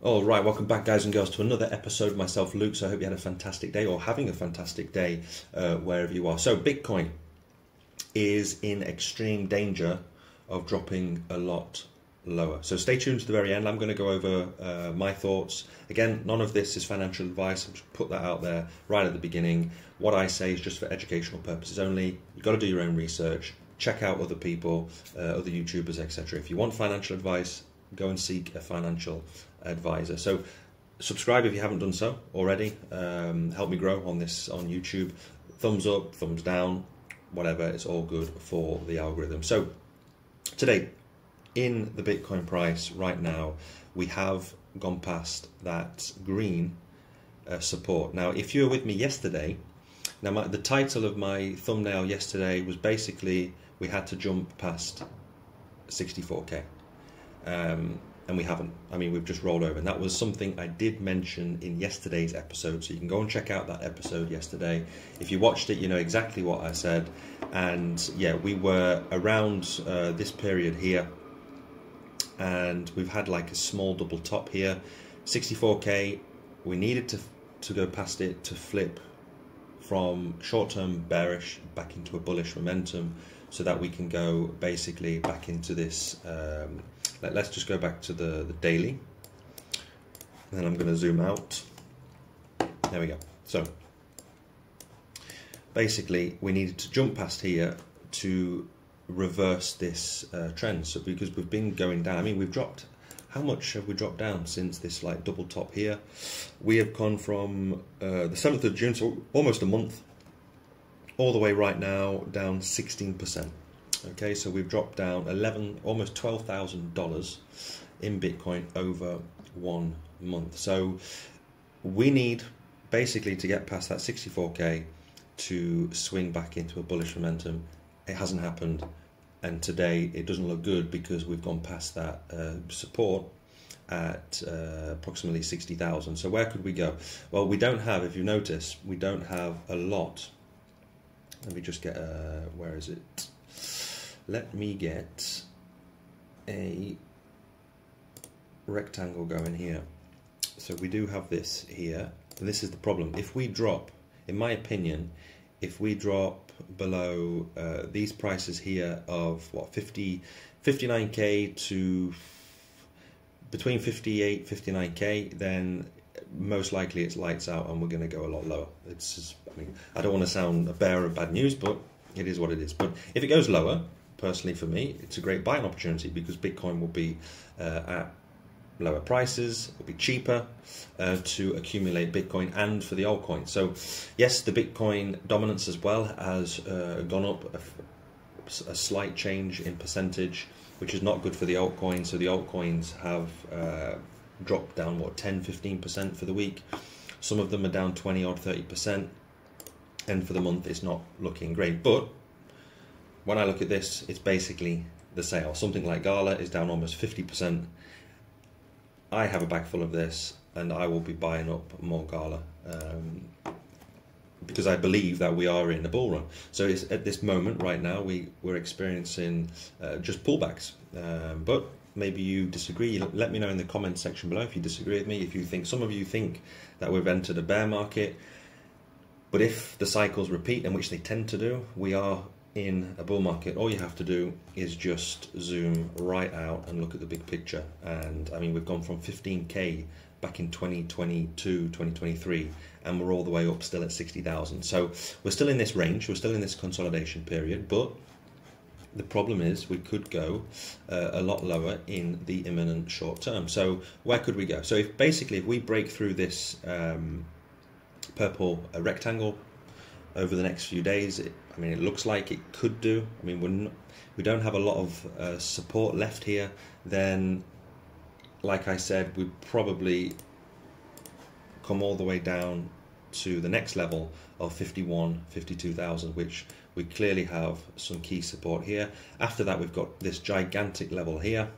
All right, welcome back, guys and girls, to another episode. of Myself, Luke. So I hope you had a fantastic day or having a fantastic day uh, wherever you are. So Bitcoin is in extreme danger of dropping a lot lower. So stay tuned to the very end. I'm going to go over uh, my thoughts. Again, none of this is financial advice. I'll just put that out there right at the beginning. What I say is just for educational purposes only. You've got to do your own research. Check out other people, uh, other YouTubers, etc. If you want financial advice, go and seek a financial advisor. So subscribe if you haven't done so already. Um, help me grow on this on YouTube. Thumbs up, thumbs down, whatever. It's all good for the algorithm. So today, in the Bitcoin price right now, we have gone past that green uh, support. Now, if you were with me yesterday, now my, the title of my thumbnail yesterday was basically we had to jump past 64k. Um, and we haven't. I mean, we've just rolled over. And that was something I did mention in yesterday's episode. So you can go and check out that episode yesterday. If you watched it, you know exactly what I said. And yeah, we were around uh, this period here. And we've had like a small double top here. 64k. We needed to, to go past it to flip from short term bearish back into a bullish momentum so that we can go basically back into this. Um, let, us just go back to the, the daily. And then I'm going to zoom out. There we go. So basically, we needed to jump past here to reverse this uh, trend. So because we've been going down, I mean, we've dropped. How much have we dropped down since this like double top here? We have gone from uh, the 7th of June, so almost a month, all the way right now down 16%. Okay, so we've dropped down 11, almost $12,000 in Bitcoin over one month. So we need basically to get past that 64K to swing back into a bullish momentum. It hasn't happened. And today it doesn't look good because we've gone past that uh, support at uh, approximately 60,000. So where could we go? Well, we don't have, if you notice, we don't have a lot let me just get a, where is it? Let me get a rectangle going here. So we do have this here, and this is the problem. If we drop, in my opinion, if we drop below uh, these prices here of what 50 59k to between 58 59k then most likely it's lights out and we're going to go a lot lower. It's just, I mean, I don't want to sound a bearer of bad news, but it is what it is. But if it goes lower, personally for me, it's a great buying opportunity because Bitcoin will be uh, at lower prices, it'll be cheaper uh, to accumulate Bitcoin and for the altcoin. So, yes, the Bitcoin dominance as well has uh, gone up a, a, slight change in percentage, which is not good for the altcoin. So, the altcoins have uh, dropped down what 10 15% for the week. Some of them are down 20 or 30% and for the month it's not looking great. But when I look at this it's basically the sale. Something like Gala is down almost 50% I have a bag full of this and I will be buying up more Gala um, because I believe that we are in a bull run. So it's at this moment, right now, we we're experiencing uh, just pullbacks. Um, but maybe you disagree. Let me know in the comments section below if you disagree with me. If you think some of you think that we've entered a bear market, but if the cycles repeat, and which they tend to do, we are in a bull market. All you have to do is just zoom right out and look at the big picture. And I mean, we've gone from 15k back in 2022, 2023, and we're all the way up still at 60,000. So we're still in this range. We're still in this consolidation period, but the problem is we could go uh, a lot lower in the imminent short term. So where could we go? So if basically if we break through this um, purple uh, rectangle over the next few days, it, I mean it looks like it could do. I mean we're not, we don't have a lot of uh, support left here. Then, like I said, we probably come all the way down to the next level of 51, 52,000, which we clearly have some key support here. After that, we've got this gigantic level here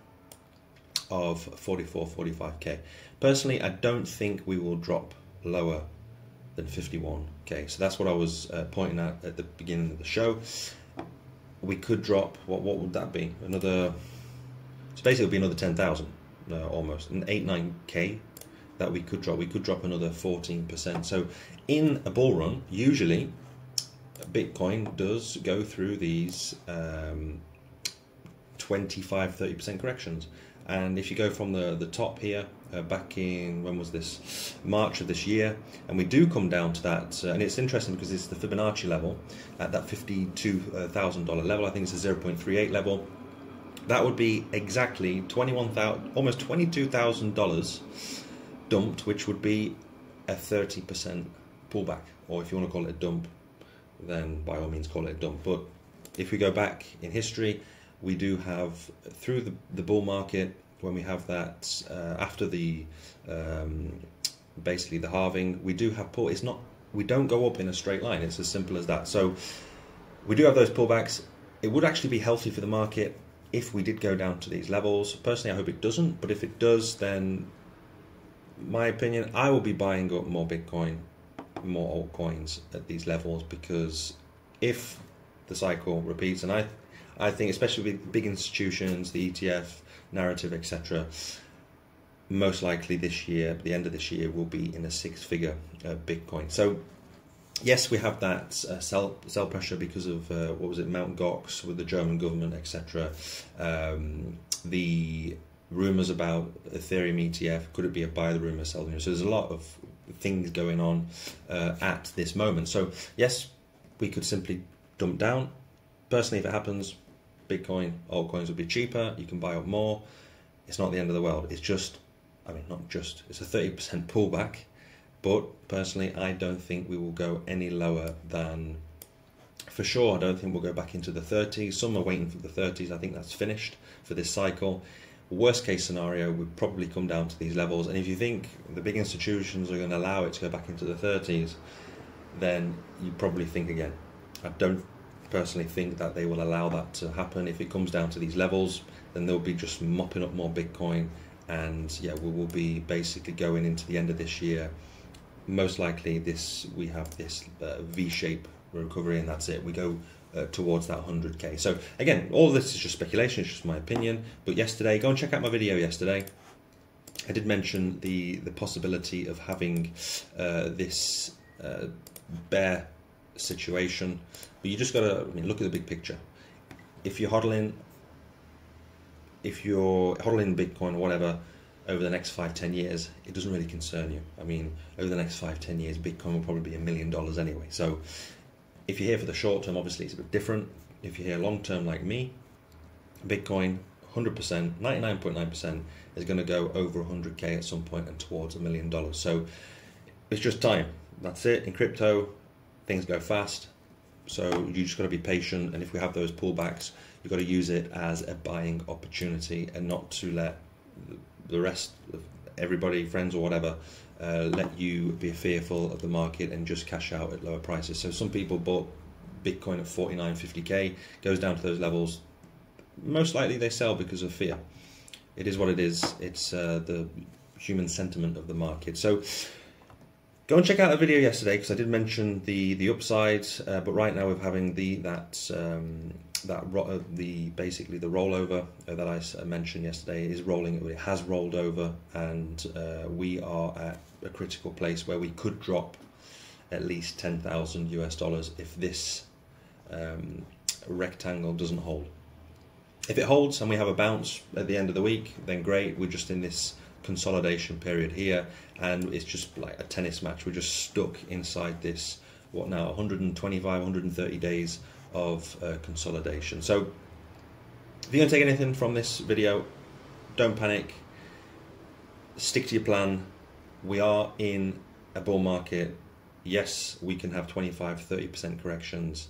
of 44, 45k. Personally, I don't think we will drop lower than 51k. So that's what I was uh, pointing at at the beginning of the show. We could drop, what, what would that be? Another, so basically it would be another 10,000 uh, almost, an 8, 9k that we could drop. We could drop another 14%. So in a bull run, usually Bitcoin does go through these um, 25 30% corrections. And if you go from the, the top here, uh, back in, when was this? March of this year, and we do come down to that, uh, and it's interesting because it's the Fibonacci level at that $52,000 level, I think it's a 0.38 level. That would be exactly 21,000, almost $22,000 dumped, which would be a 30% pullback, or if you want to call it a dump, then by all means call it a dump. But if we go back in history, we do have through the, the bull market when we have that uh, after the um, basically the halving, we do have pull. It's not we don't go up in a straight line. It's as simple as that. So we do have those pullbacks. It would actually be healthy for the market if we did go down to these levels. Personally, I hope it doesn't. But if it does, then my opinion, I will be buying up more Bitcoin, more altcoins at these levels because if the cycle repeats, and I, I think especially with big institutions, the ETF narrative, etc. Most likely this year, the end of this year, will be in a six-figure uh, Bitcoin. So yes, we have that uh, sell sell pressure because of uh, what was it, Mount Gox with the German government, etc. Um, the rumors about Ethereum ETF could it be a buy the rumor, sell the rumor? So there's a lot of things going on uh, at this moment. So yes, we could simply dump down. Personally, if it happens, Bitcoin, altcoins will be cheaper. You can buy up more. It's not the end of the world. It's just, I mean, not just, it's a 30% pullback. But personally, I don't think we will go any lower than, for sure, I don't think we'll go back into the 30s. Some are waiting for the 30s. I think that's finished for this cycle. Worst case scenario would probably come down to these levels. And if you think the big institutions are going to allow it to go back into the 30s, then you probably think again. I don't personally think that they will allow that to happen. If it comes down to these levels, then they'll be just mopping up more Bitcoin, and yeah, we will be basically going into the end of this year. Most likely, this we have this uh, V-shape recovery, and that's it. We go uh, towards that 100k. So again, all this is just speculation. It's just my opinion. But yesterday, go and check out my video yesterday. I did mention the the possibility of having uh, this uh, bear situation. But you just got to I mean, look at the big picture. If you're hodling, if you're hodling Bitcoin or whatever over the next five, ten years, it doesn't really concern you. I mean, over the next five, ten years, Bitcoin will probably be a million dollars anyway. So if you're here for the short term, obviously it's a bit different. If you're here long term like me, Bitcoin 100%, 99.9% is going to go over 100k at some point and towards a million dollars. So it's just time. That's it. In crypto, things go fast. So you just got to be patient, and if we have those pullbacks, you've got to use it as a buying opportunity and not to let the rest of everybody, friends or whatever, uh, let you be fearful of the market and just cash out at lower prices. So some people bought Bitcoin at 49, 50k, goes down to those levels. Most likely they sell because of fear. It is what it is. It's uh, the human sentiment of the market. So Go and check out the video yesterday because I did mention the the upside, uh, but right now we're having the that um, that uh, the basically the rollover uh, that I uh, mentioned yesterday is rolling. It has rolled over, and uh, we are at a critical place where we could drop at least ten thousand US dollars if this um, rectangle doesn't hold. If it holds and we have a bounce at the end of the week, then great. We're just in this consolidation period here, and it's just like a tennis match. We're just stuck inside this what now 125, 130 days of uh, consolidation. So, if you're going to take anything from this video, don't panic. Stick to your plan. We are in a bull market. Yes, we can have 25, 30% corrections.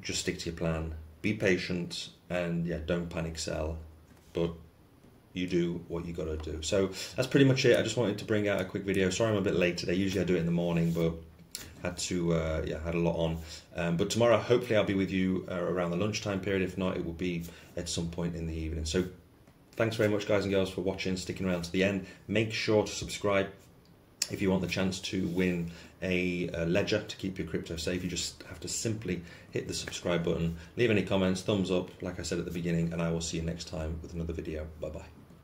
Just stick to your plan. Be patient and yeah, don't panic sell. But you do what you got to do. So that's pretty much it. I just wanted to bring out a quick video. Sorry I'm a bit late today. Usually I do it in the morning, but had to uh, yeah had a lot on. Um, but tomorrow hopefully I'll be with you uh, around the lunchtime period. If not, it will be at some point in the evening. So thanks very much, guys and girls, for watching, sticking around to the end. Make sure to subscribe if you want the chance to win a, a, ledger to keep your crypto safe, you just have to simply hit the subscribe button, leave any comments, thumbs up, like I said at the beginning, and I will see you next time with another video. Bye bye.